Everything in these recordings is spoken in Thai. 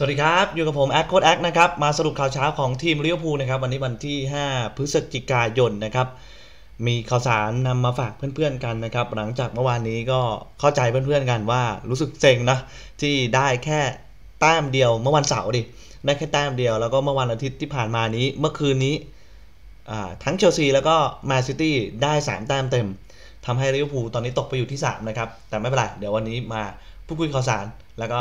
สวัสดีครับ อยู่กับผมแอดโค้ดแอดนะครับ มาสรุปข่าวเช้าของทีมลิเวอร์พูลนะครับ วันนี้วันที่ 5 พฤศจิกายนนะครับ มีข่าวสารนำมาฝากเพื่อนๆกันนะครับ หลังจากเมื่อวานนี้ก็เข้าใจเพื่อนๆกันว่ารู้สึกเซ็งนะ ที่ได้แค่แต้มเดียวเมื่อวันเสาร์ดิ ได้แค่แต้มเดียวแล้วก็เมื่อวันอาทิตย์ที่ผ่านมานี้ เมื่อคืนนี้ทั้งเชลซีแล้วก็แมนซิตี้ได้ 3 แต้มเต็มทำให้ลิเวอร์พูลตอนนี้ตกไปอยู่ที่ 3 นะครับ แต่ไม่เป็นไร เดี๋ยววันนี้มาพูดคุยข่าวสารแล้วก็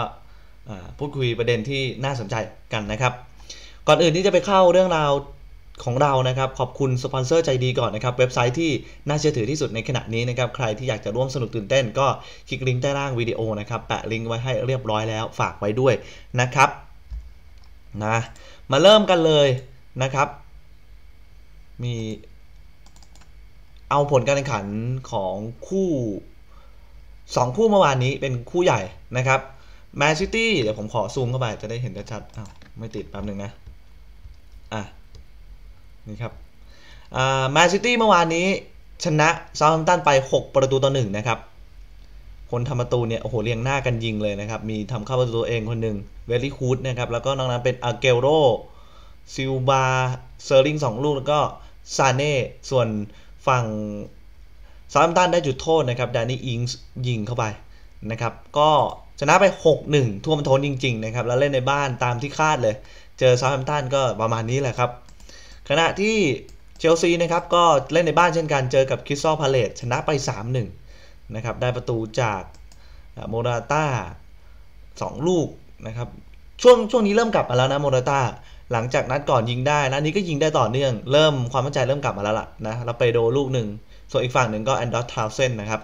พูดคุยประเด็นที่น่าสนใจกันนะครับ ก่อนอื่นที่จะไปเข้าเรื่องราวของเรานะครับ ขอบคุณสปอนเซอร์ใจดีก่อนนะครับ เว็บไซต์ที่น่าเชื่อถือที่สุดในขณะนี้นะครับ ใครที่อยากจะร่วมสนุกตื่นเต้น ก็คลิกลิงก์ใต้ล่างวิดีโอนะครับ แปะลิงก์ไว้ให้เรียบร้อยแล้วฝากไว้ด้วยนะครับนะมาเริ่มกันเลยนะครับ มีเอาผลการแข่งขันของคู่ 2 คู่เมื่อวานนี้เป็นคู่ใหญ่นะครับ แมนซิตี้เดี๋ยวผมขอซูมเข้าไปจะได้เห็นชัดๆอ้าวไม่ติดแป๊บหนึ่งนะ อะ นี่ครับอ่าแมนซิตี้เมื่อวานนี้ชนะเซาแธมป์ตันไป 6 ประตูต่อหนึ่งนะครับ คนทำประตูเนี่ย โอ้โห เรียงหน้ากันยิงเลยนะครับ มีทำเข้าประตูตัวเองคนหนึ่งเวลลี่คูดนะครับ แล้วก็นอกนั้นเป็นอาเกโรซิลบา สเตอร์ลิงสองลูก แล้วก็ซาเน่ส่วนฝั่งเซาแธมป์ตันได้จุดโทษนะครับแดนนี่อิงส์ยิงเข้าไปนะครับ ก็ ชนะไป 6-1ท่วมท้นจริงๆนะครับแล้วเล่นในบ้านตามที่คาดเลย เจอเซาแธมป์ตันก็ประมาณนี้แหละครับ ขณะที่เชลซีนะครับก็เล่นในบ้านเช่นกันเจอกับคริสตัลพาเลซชนะไป 3-1นะครับได้ประตูจากโมราต้า2 ลูกนะครับช่วงช่วงนี้เริ่มกลับมาแล้วนะโมราต้าหลังจากนัดก่อนยิงได้นัดนี้ก็ยิงได้ต่อเนื่อง เริ่มความมั่นใจเริ่มกลับมาแล้วล่ะนะแล้วเปโดรลูกหนึ่งส่วนอีกฝั่งหนึ่งก็แอนดรอส ทาวน์เซนด์นะครับ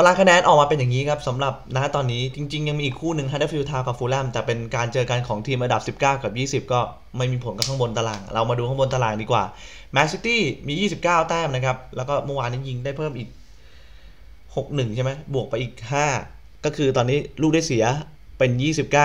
าตารางคะแนนออกมาเป็นอย่างนี้ครับสำหรับนะตอนนี้จริง ๆ ยังมีอีกคู่หนึ่งฮัดเดอร์สฟิลด์ทาวน์กับฟูแล่มแต่เป็นการเจอกันของทีมระดับ 19 กับ 20 ก็ไม่มีผลกับข้างบนตาราง เรามาดูข้างบนตารางดีกว่าแมนซิตี้มี 29 แต้มนะครับ แล้วก็เมื่อวานนี้ยิงได้เพิ่มอีก 6-1 ใช่ไหมบวกไปอีก 5 ก็คือตอนนี้ลูกได้เสียเป็น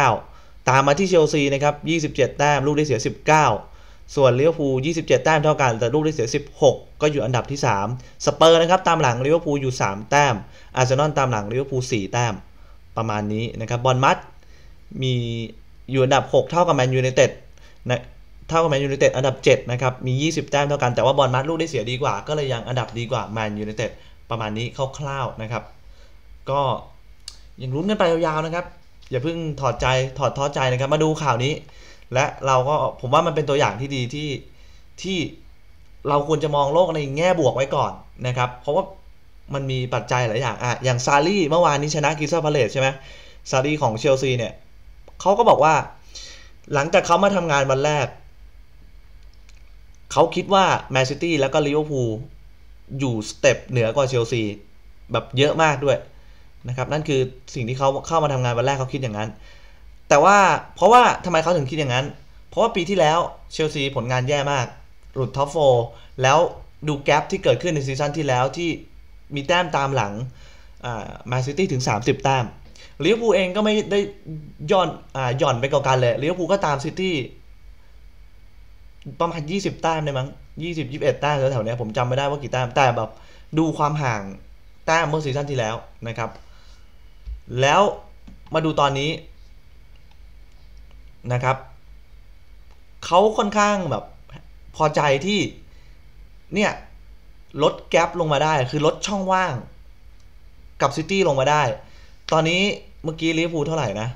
29 ตามมาที่เชลซีนะครับ 27 แต้มลูกได้เสีย 19 ส่วนลิเวอร์พูล 27 แต้มเท่ากัน แต่ลูกได้เสีย 16 ก็อยู่อันดับที่ 3 สเปอร์สนะครับ ตามหลังลิเวอร์พูลอยู่ 3 แต้ม อาร์เซนอลตามหลังลิเวอร์พูล 4 แต้ม ประมาณนี้นะครับ บอร์นมัธมีอยู่อันดับ 6 เท่ากับแมนยูไนเต็ดนะเท่ากับแมนยูไนเต็ดอันดับ 7 นะครับ มี 20 แต้มเท่ากัน แต่ว่าบอร์นมัธลูกได้เสียดีกว่า ก็เลยยังอันดับดีกว่าแมนยูไนเต็ด ประมาณนี้คร่าวๆนะครับ ก็ยังลุ้นกันไปยาวๆนะครับ อย่าเพิ่งถอดใจ ถอดท้อใจนะครับ มาดูข่าวนี้ และเราก็ผมว่ามันเป็นตัวอย่างที่ดีที่ที่เราควรจะมองโลกในแง่บวกไว้ก่อนนะครับ เพราะว่ามันมีปัจจัยหลายอย่างอะอย่างซารี่เมื่อวานนี้ชนะคริสตัลพาเลซใช่ไหมซารี่ของเชลซีเนี่ยเขาก็บอกว่า หลังจากเขามาทำงานวันแรก เขาคิดว่าแมนซิตี้แล้วก็ลิเวอร์พูลอยู่สเต็ปเหนือกว่าเชลซีแบบเยอะมากด้วยนะครับ นั่นคือสิ่งที่เขาเข้ามาทำงานวันแรกเขาคิดอย่างนั้น แต่ว่าเพราะว่าทำไมเขาถึงคิดอย่างนั้น เพราะว่าปีที่แล้วเชลซีผลงานแย่มาก หลุด top four แล้วดู gap ที่เกิดขึ้นในซีซั่นที่แล้วที่มีแต้มตามหลังแมนซิตี้ถึง 30 แต้มลิเวอร์พูลเองก็ไม่ได้หย่อนอ่าหย่อนไปกว่ากันเลยลิเวอร์พูลก็ตามซิตี้ประมาณ 20 แต้มเลยมั้ง20 21 แต้มแถวๆนี้ผมจำไม่ได้ว่ากี่แต้มแต่แบบดูความห่างแต้มเมื่อซีซั่นที่แล้วนะครับ แล้วมาดูตอนนี้ นะครับเขาค่อนข้างแบบพอใจที่เนี่ยลด gap ลงมาได้ คือลดช่องว่างกับซิตี้ลงมาได้ ตอนนี้เมื่อกี้ลิเวอร์พูลเท่าไหร่นะ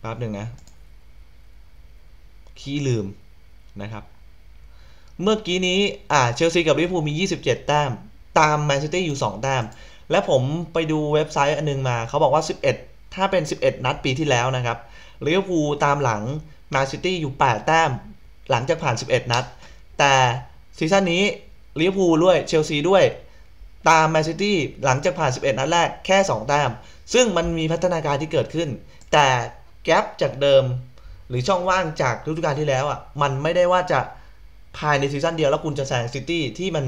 แป๊บหนึ่งนะ ขี้ลืมนะครับ เมื่อกี้นี้ อ่า เชลซีกับลิเวอร์พูลมี 27 แต้ม ตามแแมนซิตี้อยู่ 2 แต้ม และผมไปดูเว็บไซต์อันนึงมา เขาบอกว่า 11 ถ้าเป็น 11 นัดปีที่แล้วนะครับลิเวอร์พูลตามหลังมนซิตี้อยู่ 8 แต้ม หลังจากผ่าน 11 นัด แต่ซีซั่นนี้ลิเวอร์พูลด้วยเชลซีด้วย ตามแมนซิตี้หลังจากผ่าน 11 นัดแรกแค่ 2 แต้ม ซึ่งมันมีพัฒนาการที่เกิดขึ้น แต่ gap จากเดิม หรือช่องว่างจากฤดูกาลที่แล้วอะมันไม่ได้ว่าจะภายในซีซั่นเดียวแล้วคุณจะแซงซิตี้ที่มัน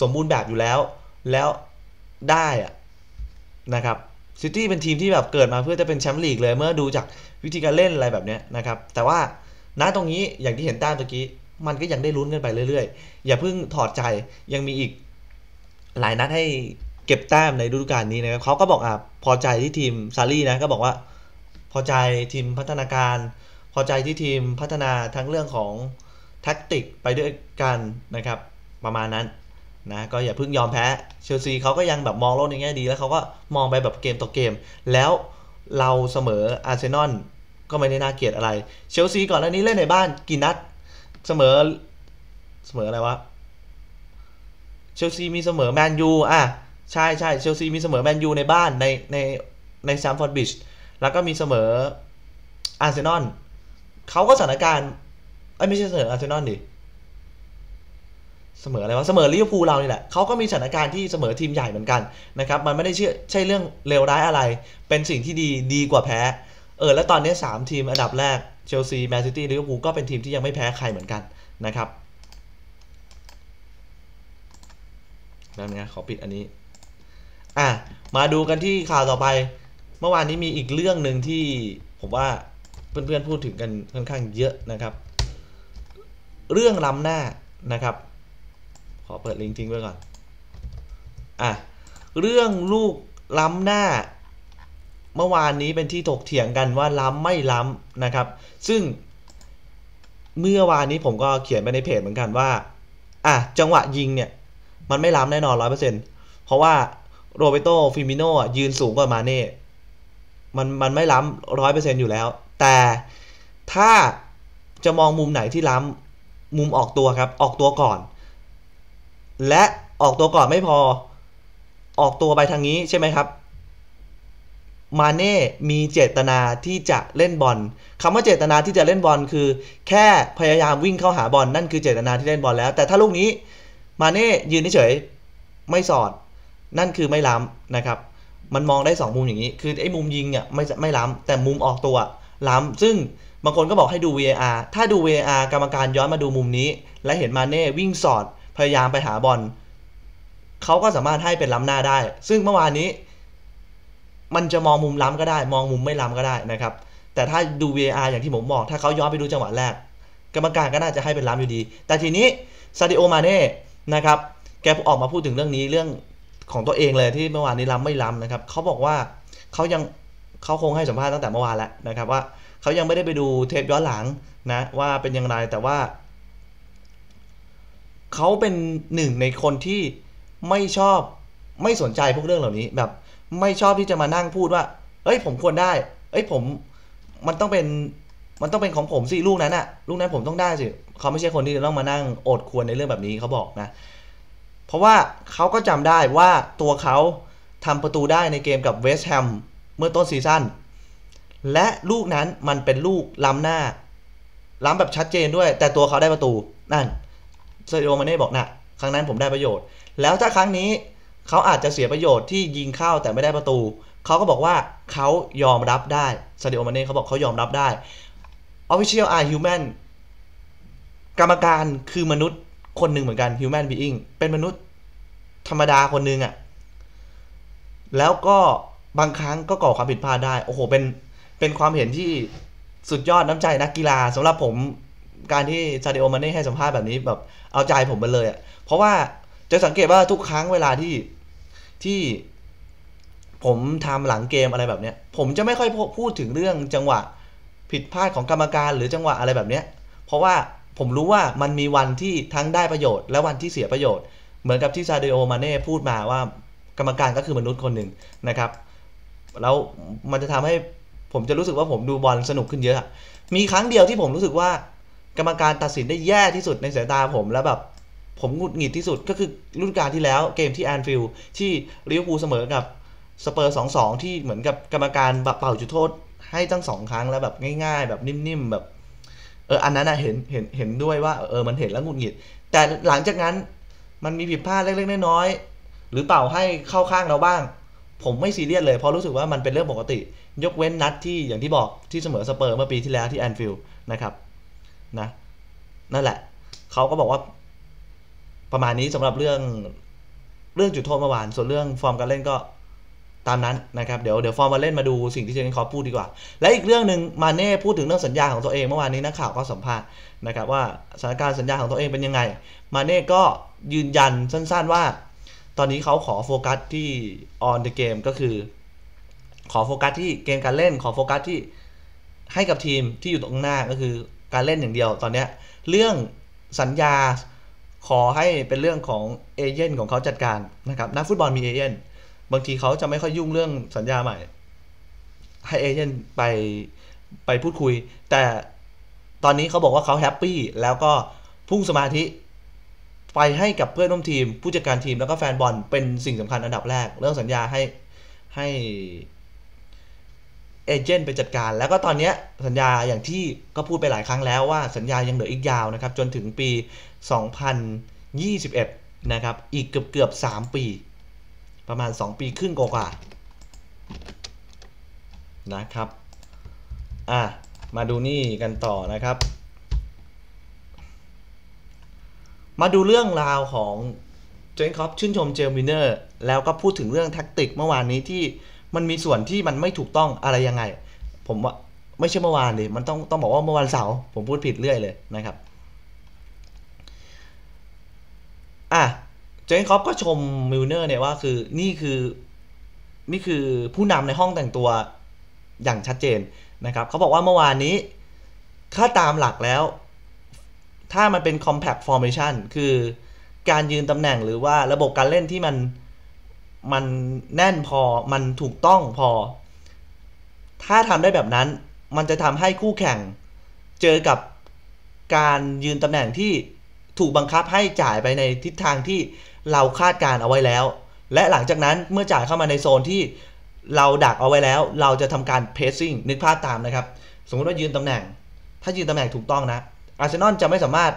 สมบูรณ์แบบอยู่แล้ว แล้วได้อะนะครับ ซิตี้เป็นทีมที่แบบเกิดมาเพื่อจะเป็นแชมป์ลีกเลยเมื่อดูจากวิธีการเล่นอะไรแบบนี้นะครับ แต่ว่าณตรงนี้อย่างที่เห็นแต้มตะกี้มันก็ยังได้ลุ้นกันไปเรื่อยๆ อย่าเพิ่งถอดใจยังมีอีกหลายนัดให้เก็บแต้มในฤดูกาลนี้นะครับเขาก็บอกอะพอใจที่ทีมซาร์รี่นะก็บอกว่า พอใจทีมพัฒนาการ พอใจที่ทีมพัฒนาทั้งเรื่องของแท็กติกไปด้วยกันนะครับ ประมาณนั้น นะก็อย่าเพิ่งยอมแพ้เชลซีเขาก็ยังแบบมองโลกในแง่ดีแล้วเขาก็มองไปแบบเกมต่อเกม แล้วเราเสมออาร์เซนอลก็ไม่ได้น่าเกลียดอะไร เชลซีก่อนหน้านี้เล่นในบ้านกี่นัด เสมอเสมออะไรวะเชลซีมีเสมอแมนยูอะใช่ใช่เชลซีมีเสมอแมนยูในบ้านในในในสแตมฟอร์ดบริดจ์แล้วก็มีเสมออาร์เซนอลเขาก็สถานการณ์ไม่ใช่เสมออาร์เซนอลดิ เสมออะไรวะเสมอลิเวอร์พูลเรานี่แหละเขาก็มีสถานการณ์ที่เสมอทีมใหญ่เหมือนกันนะครับมันไม่ได้เชื่อใช่เรื่องเลวร้ายอะไร เป็นสิ่งที่ดีดีกว่าแพ้เออแล้วตอนนี้ 3 ทีมอันดับแรกเชลซีแมนซิตี้ลิเวอร์พูลก็เป็นทีมที่ยังไม่แพ้ใครเหมือนกันนะครับแล้วเนี่ยขอปิดอันนี้อะมาดูกันที่ข่าวต่อไป เมื่อวานนี้มีอีกเรื่องหนึ่งที่ผมว่าเพื่อนๆพูดถึงกันค่อนข้างเยอะนะครับ เรื่องล้ำหน้านะครับ อเปิดลิงก์ทิ้งไว้ก่อน อะ เรื่องลูกล้ำหน้า เมื่อวานนี้เป็นที่ถกเถียงกันว่าล้ำไม่ล้ำนะครับ ซึ่งเมื่อวานนี้ผมก็เขียนไปในเพจเหมือนกันว่า อะ จังหวะยิงเนี่ย มันไม่ล้ำแน่นอนร้อยเปอร์เซ็นต์เพราะว่าโรเบโตฟิมิโนยืนสูงกว่ามาเน่มันมันไม่ล้ำร้อยเปอร์เซ็นต์อยู่แล้ว แต่ถ้าจะมองมุมไหนที่ล้ำมุมออกตัวครับ ออกตัวก่อน และออกตัวก่อนไม่พอ ออกตัวไปทางนี้ใช่ไหมครับ มาเน่มีเจตนาที่จะเล่นบอลคำว่าเจตนาที่จะเล่นบอลคือ แค่พยายามวิ่งเข้าหาบอลนั่นคือเจตนาที่เล่นบอลแล้ว แต่ถ้าลูกนี้มาเน่ยืนเฉยไม่สอด นั่นคือไม่ล้ำนะครับ มันมองได้ 2 มุมอย่างนี้ คือไอ้มุมยิงเนี่ยไม่ไม่ล้ำแต่มุมออกตัวล้ำซึ่งบางคนก็บอกให้ดู VAR ถ้าดู VAR กรรมการย้อนมาดูมุมนี้ และเห็นมาเน่วิ่งสอด พยายามไปหาบอลเขาก็สามารถให้เป็นล้ำหน้าได้ ซึ่งเมื่อวานนี้ มันจะมองมุมล้ำก็ได้ มองมุมไม่ล้ำก็ได้นะครับ แต่ถ้าดู VAR อย่างที่ผมบอก ถ้าเขาย้อนไปดูจังหวะแรก กรรมการก็น่าจะให้เป็นล้ำอยู่ดี แต่ทีนี้ซาดิโอมาเน่นะครับ แกออกมาพูดถึงเรื่องนี้เรื่องของตัวเองเลยที่เมื่อวานนี้ล้ำไม่ล้ำนะครับเขาบอกว่าเขายังเขาคงให้สัมภาษณ์ตั้งแต่เมื่อวานแล้วนะครับว่าเขายังไม่ได้ไปดูเทปย้อนหลังนะว่าเป็นอย่างไรแต่ว่า เขาเป็นหนึ่งในคนที่ไม่ชอบไม่สนใจพวกเรื่องเหล่านี้ แบบไม่ชอบที่จะมานั่งพูดว่า เอ้ยผมควรได้ เอ้ยผมมันต้องเป็นมันต้องเป็นของผมสิลูกนั้นอะลูกนั้นผมต้องได้สิเขาไม่ใช่คนที่จะต้องมานั่งอดควรในเรื่องแบบนี้เขาบอกนะ เพราะว่าเขาก็จำได้ว่าตัวเขาทำประตูได้ในเกมกับเวสต์แฮมเมื่อต้นซีซั่นและลูกนั้นมันเป็นลูกล้ำหน้าล้ำแบบชัดเจนด้วย แต่ตัวเขาได้ประตูนั่น ซาดิโอมาเน่บอกน่ะครั้งนั้นผมได้ประโยชน์ แล้วถ้าครั้งนี้เขาอาจจะเสียประโยชน์ที่ยิงเข้าแต่ไม่ได้ประตู เขาก็บอกว่าเขายอมรับได้ซาดิโอมาเน่เขาบอกเขายอมรับได้ Official are human กรรมการคือมนุษย์คนหนึ่งเหมือนกัน human being เป็นมนุษย์ธรรมดาคนหนึ่งอะ่ะ แล้วก็บางครั้งก็ก่อความผิดพลาดได้ โอ้โห เป็น เป็นความเห็นที่สุดยอดน้ำใจนักกีฬาสำหรับผม การที่ซาดิโอมาเน่ให้สัมภาษณ์แบบนี้แบบเอาใจผมไปเลยอะ่ะ เพราะว่าจะสังเกตว่าทุกครั้งเวลาที่ที่ผมทำหลังเกมอะไรแบบเนี้ย ผมจะไม่ค่อยพูดถึงเรื่องจังหวะผิดพลาดของกรรมการหรือจังหวะอะไรแบบเนี้ย เพราะว่าผมรู้ว่ามันมีวันที่ทั้งได้ประโยชน์ และวันที่เสียประโยชน์ เหมือนกับที่ซาดิโอมาเน่พูดมาว่ากรรมการก็คือมนุษย์คนหนึ่งนะครับ แล้วมันจะทำให้ผมจะรู้สึกว่าผมดูบอลสนุกขึ้นเยอะ มีครั้งเดียวที่ผมรู้สึกว่า กรรมการตัดสินได้แย่ที่สุดในสายตาผมแล้วแบบผมหงุดหงิดที่สุดก็คือฤดูกาลที่แล้วเกมที่แอนฟิลด์ที่ลิเวอร์พูลเสมอกับสเปอร์สองสองที่เหมือนกับกรรมการเป่าจุดโทษให้ตั้งสองครั้งแล้วแบบง่าย ๆ แบบนิ่มๆแบบเอออันนั้นอะเห็นเห็นเห็นด้วยว่าเออมันเห็นแล้วหงุดหงิด แต่หลังจากนั้นมันมีผิดพลาดเล็กๆน้อยๆหรือเป่าให้เข้าข้างเราบ้าง ผมไม่ซีเรียสเลยเพราะรู้สึกว่ามันเป็นเรื่องปกติ ยกเว้นนัดที่อย่างที่บอกที่เสมอสเปอร์เมื่อปีที่แล้วที่แอนฟิลด์นะครับ นะนั่นแหละเขาก็บอกว่าประมาณนี้สำหรับเรื่องเรื่องจุดโทษเมื่อวาน ส่วนเรื่องฟอร์มการเล่นก็ตามนั้นนะครับ เดี๋ยวเดี๋ยวฟอร์มมาเล่นมาดูสิ่งที่เจอร์เกนคล็อปป์พูดดีกว่า และอีกเรื่องหนึ่งมาเน่พูดถึงเรื่องสัญญาของตัวเองเมื่อวานนี้นักข่าวก็สัมภาษณ์นะครับว่าสถานการณ์สัญญาของตัวเองเป็นยังไง มาเน่ก็ยืนยันสั้น ๆว่า ตอนนี้เขาขอโฟกัสที่ on the game ก็คือ ขอโฟกัสที่เกมการเล่น ขอโฟกัสที่ให้กับทีมที่อยู่ตรงหน้าก็คือ การเล่นอย่างเดียวตอนเนี้ยเรื่องสัญญาขอให้เป็นเรื่องของเอเจนต์ของเขาจัดการนะครับนักฟุตบอลมีเอเจนต์บางทีเขาจะไม่ค่อยยุ่งเรื่องสัญญาใหม่ ให้เอเจนต์ไปไปพูดคุย แต่ตอนนี้เขาบอกว่าเขาแฮปปี้แล้วก็พุ่งสมาธิไปให้กับเพื่อนร่วมทีม ผู้จัดการทีมแล้วก็แฟนบอลเป็นสิ่งสำคัญอันดับแรก เรื่องสัญญาให้ให้ เอเจนต์ไปจัดการ แล้วก็ตอนนี้สัญญาอย่างที่ก็พูดไปหลายครั้งแล้วว่าสัญญายังเหลืออีกยาวนะครับ จนถึงปี 2021 นะครับ อีกเกือบเกือบ 3 ปี ประมาณ 2 ปีครึ่งกว่าๆนะครับ อะ มาดูนี่กันต่อนะครับ มาดูเรื่องราวของเจอร์เกนคล็อปป์ชื่นชมเจมส์มิลเนอร์ แล้วก็พูดถึงเรื่องแท็กติกเมื่อวานนี้ที่ มันมีส่วนที่มันไม่ถูกต้องอะไรยังไง ผมว่าไม่ใช่เมื่อวานดิมันต้องต้องบอกว่าเมื่อวันเสาร์ผมพูดผิดเรื่อยเลยนะครับอะเจนคอปก็ชมมิลเนอร์เนี่ยว่าคือนี่คือนี่คือผู้นำในห้องแต่งตัวอย่างชัดเจนนะครับเขาบอกว่าเมื่อวานนี้ถ้าตามหลักแล้ว ถ้ามันเป็น compact formation คือการยืนตำแหน่งหรือว่าระบบการเล่นที่มัน มันแน่นพอมันถูกต้องพอ ถ้าทำได้แบบนั้น มันจะทำให้คู่แข่ง เจอกับการยืนตำแหน่งที่ถูกบังคับให้จ่ายไปในทิศทางที่เราคาดการเอาไว้แล้ว และหลังจากนั้นเมื่อจ่ายเข้ามาในโซนที่เราดักเอาไว้แล้ว เราจะทำการเพสซิ่งนึกภาพตามนะครับ สมมติว่ายืนตำแหน่ง ถ้ายืนตำแหน่งถูกต้องนะอาร์เซนอลจะไม่สามารถ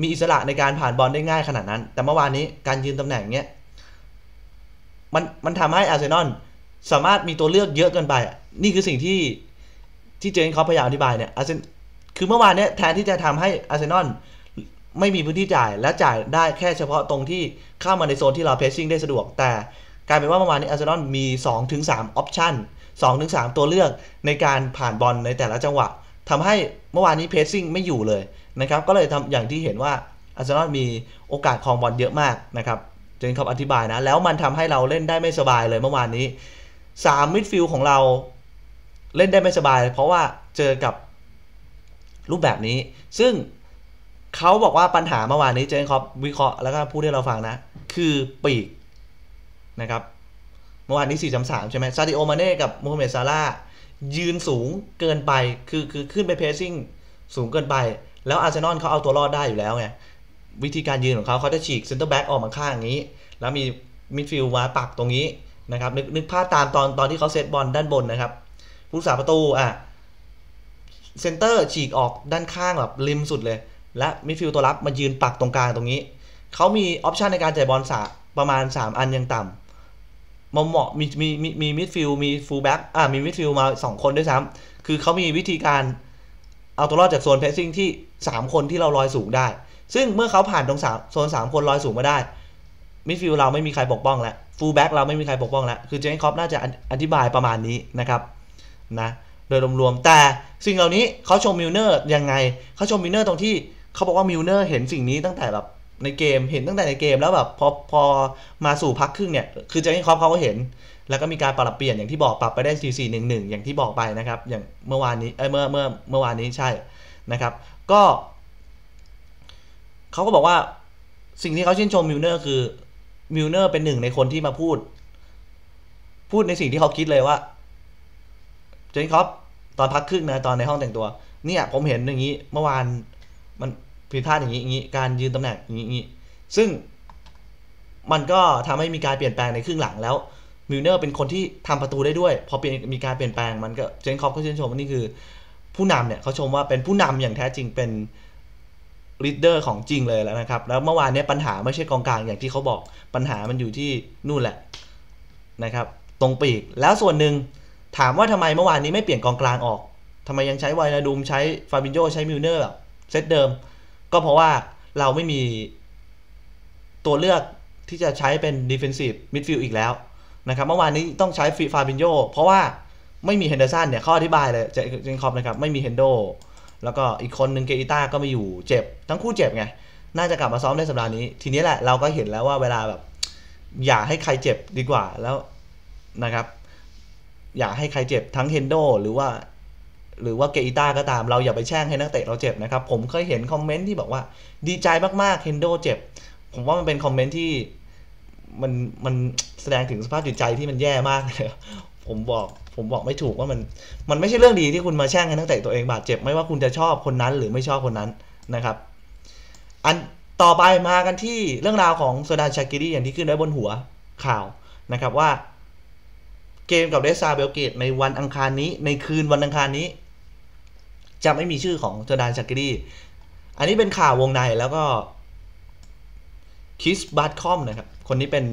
มีอิสระในการผ่านบอลได้ง่ายขนาดนั้น แต่เมื่อวานนี้การยืนตำแหน่งเนี้ย มันมันทำให้อาร์เซนอลสามารถมีตัวเลือกเยอะเกินไปนี่คือสิ่งที่ที่เจนเขาพยายามอธิบายเนี่ยอาร์เซนคือเมื่อวานเนี้ยแทนที่จะทำให้อาร์เซนอลไม่มีพื้นที่จ่ายและจ่ายได้แค่เฉพาะตรงที่เข้ามาในโซนที่เราเพสซิ่งได้สะดวก แต่กลายเป็นว่าเมื่อวานนี้อาร์เซนอลมี 2-3 option 2-3 ตัวเลือกในการผ่านบอลในแต่ละจังหวะทำให้เมื่อวานนี้ pressing ไม่อยู่เลยนะครับก็เลยทำอย่างที่เห็นว่าอาร์เซนอลมีโอกาสครองบอลเยอะมากนะครับ เจนครับอธิบายนะ แล้วมันทำให้เราเล่นได้ไม่สบายเลยเมื่อวานนี้3มิดฟิลด์ของเราเล่นได้ไม่สบาย เพราะว่าเจอกับรูปแบบนี้ ซึ่งเขาบอกว่าปัญหาเมื่อวานนี้เจนคอปวิเคราะห์แล้วก็พูดให้เราฟังนะ คือปีกนะครับเมื่อวานนี้4 3 3ใช่ไหมซาดิโอมาเน่กับโมฮัมเหม็ดซาลาห์ยืนสูงเกินไป คือคือขึ้นไป pressing สูงเกินไป แล้วอาร์เซนอลเขาเอาตัวรอดได้อยู่แล้วไง วิธีการยืนของเขาเขาจะฉีกเซนเตอร์แบ็กออกมาข้างอย่างนี้ แล้วมีมิดฟิลด์มาปักตรงนี้นะครับนึกนึกภาพตามตอนตอนที่เขาเซตบอลด้านบนนะครับ ผู้รักษาประตูอะเซนเตอร์ฉีกออกด้านข้างแบบริมสุดเลย และมิดฟิลด์ตัวรับมายืนปักตรงกลางตรงนี้เขามีออปชันในการจ่ายบอลสาประมาณ 3 อันยังต่ำมเหมาะมีมีมีมีมิดฟิลด์มีฟูลแบ็กอ่ามีมิดฟิลด์มา 2 คนด้วยซ้ำคือเขามีวิธีการเอาตัวรอดจากโซนเพสซิ่งที่ 3 คนที่เราลอยสูงได้ ซึ่งเมื่อเขาผ่านตรงสามโซน3คนลอยสูงมาได้มิดฟิลด์เราไม่มีใครปกป้องแล้วฟูลแบ็กเราไม่มีใครปกป้องแล้ว คือเจนคอปน่าจะอธิบายประมาณนี้นะครับนะโดยรวมๆแต่สิ่งเหล่านี้เขาชมมิลเนอร์ยังไงเขาชมมิลเนอร์ตรงที่เขาบอกว่ามิลเนอร์เห็นสิ่งนี้ตั้งแต่แบบในเกมเห็นตั้งแต่ในเกมแล้วแบบพอพอมาสู่พักครึ่งเนี่ย คือเจนคอปเขาก็เห็น แล้วก็มีการปรับเปลี่ยนอย่างที่บอกปรับไปได้ 4 4 1 1 อย่างที่บอกไปนะครับอย่างเมื่อวานนี้เอ้ยเมื่อเมื่อเมื่อวานนี้ใช่นะครับ ก็ เขาก็บอกว่าสิ่งที่เขาชื่นชมมิลเนอร์คือมิลเนอร์เป็นหนึ่งในคนที่มาพูด พูดในสิ่งที่เขาคิดเลยว่าเจนคอปตอนพักครึ่งนะตอนในห้องแต่งตัว เนี่ยผมเห็นอย่างนี้เมื่อวานมันผิดพลาดอย่างนี้อย่างนี้ การยืนตำแหน่งอย่างนี้อย่างนี้ ซึ่งมันก็ทำให้มีการเปลี่ยนแปลงในครึ่งหลังแล้วมิลเนอร์เป็นคนที่ทำประตูได้ด้วย พอเปลี่ยนมีการเปลี่ยนแปลงมันก็เจนคอปก็ชื่นชมว่านี่คือ ผู้นำเนี่ยเขาชมว่าเป็นผู้นำอย่างแท้จริงเป็น leader ของจริงเลยแล้วนะครับ แล้วเมื่อวานนี้ปัญหาไม่ใช่กองกลางอย่างที่เขาบอกปัญหามันอยู่ที่นู่นแหละนะครับ ตรงปีกแล้วส่วนหนึ่งถามว่าทำไมเมื่อวานนี้ไม่เปลี่ยนกองกลางออกทำไมยังใช้ไวจ์นัลดุมใช้ฟาบินโยใช้มิลเนอร์แบบเซตเดิม ก็เพราะว่าเราไม่มีตัวเลือกที่จะใช้เป็น defensive midfield อีกแล้วนะครับเมื่อวานนี้ต้องใช้ฟาบินโยเพราะว่าไม่มีเฮนเดอร์สันเนี่ยข้ออธิบายเลยจะเจนคอปนะครับไม่มีเฮนโด แล้วก็อีกคนหนึ่งเกอิต้าก็ไม่อยู่เจ็บ ทั้งคู่เจ็บไง น่าจะกลับมาซ้อมในสัปดาห์นี้ ทีนี้แหละเราก็เห็นแล้วว่าเวลาแบบ อย่าให้ใครเจ็บดีกว่าแล้วนะครับ อย่าให้ใครเจ็บทั้งเฮนโดหรือว่า หรือว่าเกอิต้าก็ตามเราอย่าไปแช่งให้นักเตะเราเจ็บนะครับ ผมเคยเห็นคอมเมนต์ที่บอกว่าดีใจมากๆเฮนโดเจ็บ ผมว่ามันเป็นคอมเมนต์ที่มันมันแสดงถึงสภาพจิตใจที่มันแย่มากเลยผมบอก ผมบอกไม่ถูกว่ามันมันไม่ใช่เรื่องดีที่คุณมาแช่งให้นักเตะตัวเองบาดเจ็บไม่ว่าคุณจะชอบคนนั้นหรือไม่ชอบคนนั้นนะครับ อันต่อไปมากันที่เรื่องราวของเซอร์ดานชากิรี่อย่างที่ขึ้นไว้บนหัวข่าวนะครับว่า เกมกับเรดสตาร์เบลเกรดในวันอังคารนี้ ในคืนวันอังคารนี้ จะไม่มีชื่อของเซอร์ดานชากิรี่อันนี้เป็นข่าววงในแล้วก็คริสบาสคอมบ์นะครับ คนนี้เป็น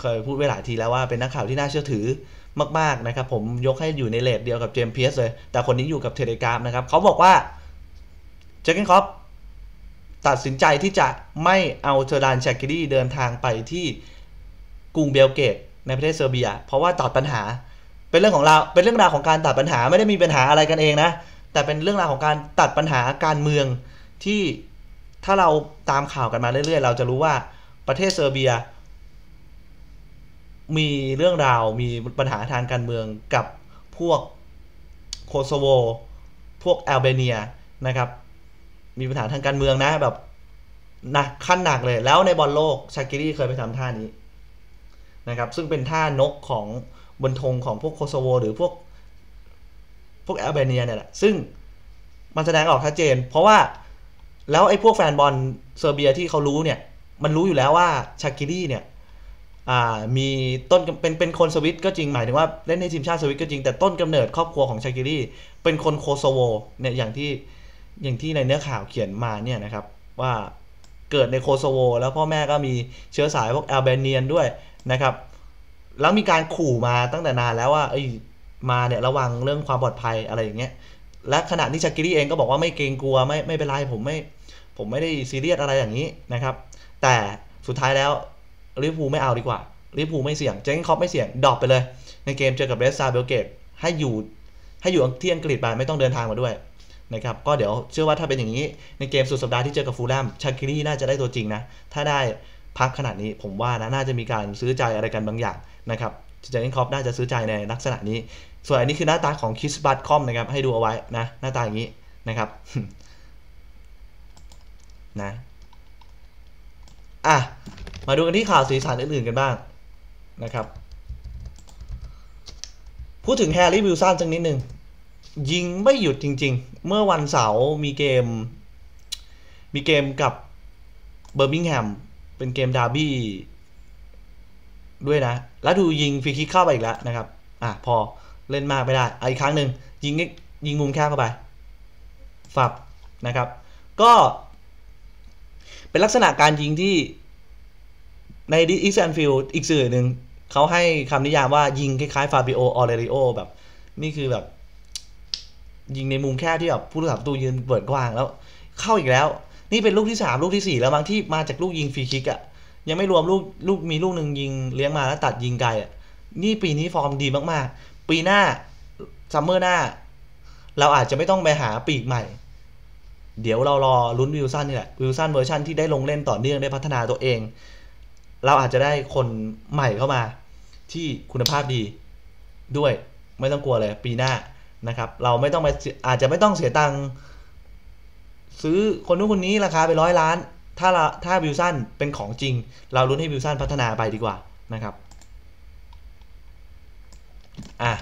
เคยพูดไว้หลายทีแล้วว่าเป็นนักข่าวที่น่าเชื่อถือ มากๆนะครับผมยกให้อยู่ใน rate เดียวกับเจมส์เพียร์ซเลย แต่คนนี้อยู่กับเทเลกราฟนะครับเขาบอกว่าเจคเกนคอปตัดสินใจที่จะไม่เอาเซอร์ดานชากิรี่เดินทางไปที่กรุงเบลเกรดในประเทศเซอร์เบีย เพราะว่าตัดปัญหา เป็นเรื่องของเราเป็นเรื่องราวของการตัดปัญหาไม่ได้มีปัญหาอะไรกันเองนะแต่เป็นเรื่องราวของการตัดปัญหาการเมืองที่ถ้าเราตามข่าวกันมาเรื่อยๆ เราจะรู้ว่าประเทศเซอร์เบีย มีเรื่องราวมีปัญหาทางการเมืองกับพวกโคโซโว พวกแอลเบเนียนะครับ มีปัญหาทางการเมืองนะแบบหนักขั้นหนักเลย แล้วในบอลโลกชากิรี่เคยไปทำท่านี้นะครับ ซึ่งเป็นท่านกของบนธงของพวกโคโซโว หรือพวกพวกแอลเบเนียเนี่ยแหละ ซึ่งมันแสดงออกชัดเจน เพราะว่าแล้วไอ้พวกแฟนบอลเซอร์เบียที่เขารู้เนี่ย มันรู้อยู่แล้วว่าชากิรี่เนี่ย มีต้นเป็นเป็นคนสวิสก็จริงหมายถึงว่าเล่นในทีมชาติสวิสก็จริงแต่ต้นกำเนิดครอบครัวของชากิรีเป็นคนโคโซโวเนี่ยอย่างที่อย่างที่ในเนื้อข่าวเขียนมาเนี่ยนะครับว่าเกิดในโคโซโวแล้วพ่อแม่ก็มีเชื้อสายพวกแอลเบเนียนด้วยนะครับ แล้วมีการขู่มาตั้งแต่นานแล้วว่าเอ้มาเนี่ยระวังเรื่องความปลอดภัยอะไรอย่างเงี้ยและขณะที่ชากิรีเองก็บอกว่าไม่เกรงกลัวไม่ไม่เป็นไรผมไม่ผมไม่ได้ซีเรียสอะไรอย่างนี้นะครับ แต่สุดท้ายแล้ว ลิเวอร์พูลไม่เอาดีกว่าลิเวอร์พูลไม่เสี่ยงเจงคอปไม่เสี่ยงดรอปไปเลย ในเกมเจอกับเรดสตาร์เบลเกรดให้อยู่ให้อยู่ที่อังกฤษไปไม่ต้องเดินทางมาด้วยนะครับก็เดี๋ยวเชื่อว่าถ้าเป็นอย่างนี้ในเกมสุดสัปดาห์ที่เจอกับฟูแล่มชากิรี่น่าจะได้ตัวจริงนะ ถ้าได้พักขนาดนี้ผมว่านะน่าจะมีการซื้อใจอะไรกันบางอย่างนะครับเจนคอปน่าจะซื้อใจในลักษณะนี้ ส่วนอันนี้คือหน้าตาของคริสบาสคอมบ์นะครับให้ดูเอาไว้นะหน้าตาอย่างนี้นะครับนะอะ มาดูกันที่ข่าวสีสันอื่นๆกันบ้างนะครับ พูดถึงแฮร์รี่วิลสันสักนิดหนึ่งยิงไม่หยุดจริง ๆ เมื่อวันเสาร์มีเกม มีเกมกับเบอร์มิงแฮมเป็นเกมดาร์บี้ด้วยนะ แล้วดูยิงฟรีคิกเข้าไปอีกแล้วนะครับ อะพอเล่นมากไม่ได้อีกครั้งหนึ่งยิงยิงมุมแคบเข้าไป ฝับนะครับ ก็เป็นลักษณะการยิงที่ ใน This Is Anfield อีกสื่อหนึ่งเขาให้คำนิยามว่ายิงคล้ายๆฟาบิโอออเรลิโอแบบ นี่คือแบบ ยิงในมุมแคบที่แบบผู้รักษาประตูยืนเปิดกว้างแล้ว เข้าอีกแล้ว นี่เป็นลูกที่สามลูกที่สี่แล้วบางที่มาจากลูกยิงฟรีคิกอะ่ะยังไม่รวมลูกลูกมีลูกหนึ่งยิงเลี้ยงมาแล้วตัดยิงไกลอะนี่ปีนี้ฟอร์มดีมากๆ ปีหน้าซัมเมอร์หน้า เราอาจจะไม่ต้องไปหาปีกใหม่ เดี๋ยวเรารอลุ้นวิลสันนี่แหละวิลสันเวอร์ชันที่ได้ลงเล่นต่อเนื่องได้พัฒนาตัวเอง เราอาจจะได้คนใหม่เข้ามา ที่คุณภาพดีด้วยไม่ต้องกลัวเลยปีหน้านะครับ เราไม่ต้องไปอาจจะไม่ต้องเสียตังค์ซื้อคนนู้นคนนี้ราคาไปร้อยล้าน ถ้าเราถ้าวิลสันเป็นของจริง เราลุ้นให้วิลสันพัฒนาไปดีกว่านะครับอะ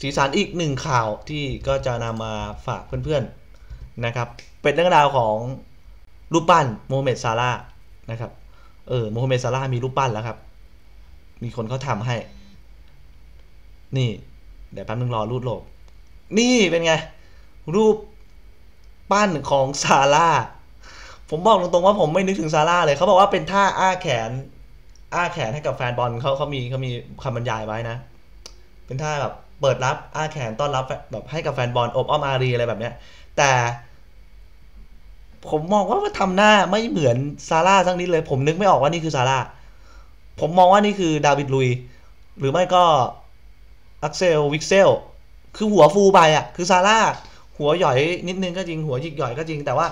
สีสันอีกหนึ่งข่าวที่ก็จะนำมาฝากเพื่อนๆนะครับ เป็นเรื่องราวของรูปปั้นโมฮาเหม็ดซาลาห์นะครับ เออโมฮาเหม็ดซาลาห์มีรูปปั้นแล้วครับ มีคนเขาทำให้ นี่ เดี๋ยวแป๊บนึงรอรูดโหลดนี่เป็นไง รูปปั้นของซาร่าผมบอกตรงๆว่าผมไม่นึกถึงซาร่าเลยเขาบอกว่าเป็นท่าอ้าแขน อ้าแขนให้กับแฟนบอลเขาเขามีเขามีคำบรรยายไว้นะ เป็นท่าแบบเปิดรับอ้าแขนต้อนรับแบบให้กับแฟนบอลอบอ้อมอารีอะไรแบบเนี้ย แต่ ผมมองว่ามันทำหน้าไม่เหมือนซาร่าสักนิดเลย ผมนึกไม่ออกว่านี่คือซาร่าผมมองว่านี่คือดาวิดลุย หรือไม่ก็อักเซลวิกเซลคือหัวฟูไปอะ คือซาร่าหัวหย่อยนิดนึงก็จริง หัวหยิกหย่อยก็จริง แต่ว่า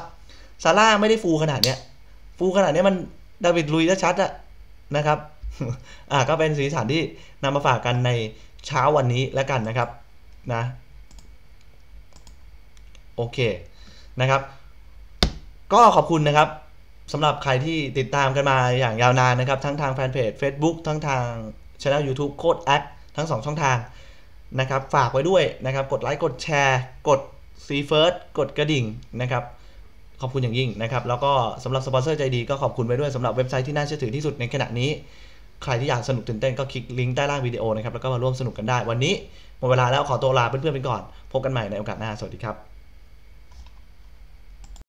ซาร่าไม่ได้ฟูขนาดเนี้ย ฟูขนาดเนี้ยมันดาวิดลุยชัดอะนะครับ อ่าก็เป็นสีสันที่นำมาฝากกันในเช้าวันนี้แล้วกันนะครับนะ โอเคนะครับ ก็ขอบคุณนะครับสำหรับใครที่ติดตามกันมาอย่างยาวนานนะครับ ทั้งทางแฟนเพจ Facebook ทั้งทางช่อง YouTube โคดแอคทั้ง 2 ช่องทางนะครับ ฝากไว้ด้วยนะครับ กดไลค์กดแชร์ กด See First กดกระดิ่งนะครับ ขอบคุณอย่างยิ่งนะครับ แล้วก็สำหรับสปอนเซอร์ใจดีก็ขอบคุณไปด้วยสำหรับเว็บไซต์ที่น่าเชื่อถือที่สุดในขณะนี้ ใครที่อยากสนุกตื่นเต้นก็คลิกลิงก์ใต้ล่างวิดีโอนะครับแล้วก็มาร่วมสนุกกันได้วันนี้หมดเวลาแล้วขอตัวลาเพื่อนๆไปก่อน พบกันใหม่ในโอกาสหน้าสวัสดีครับ